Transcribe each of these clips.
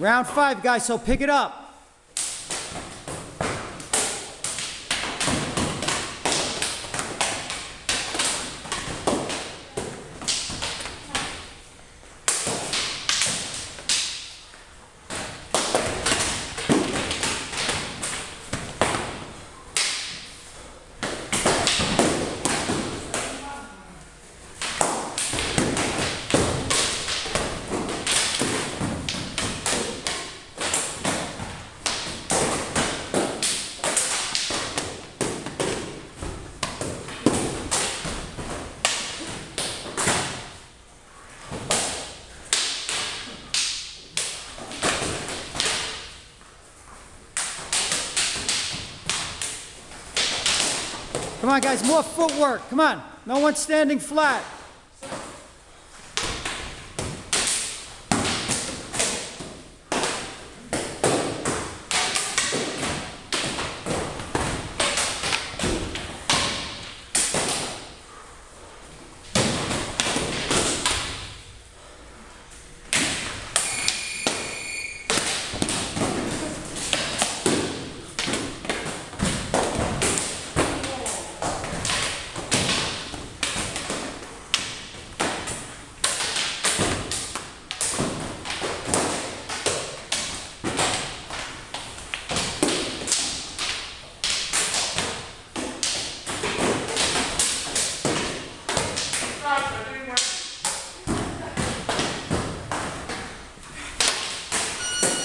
Round five, guys, so pick it up. Come on, guys, more footwork. Come on. No one standing flat.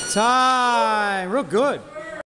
Time. Real good.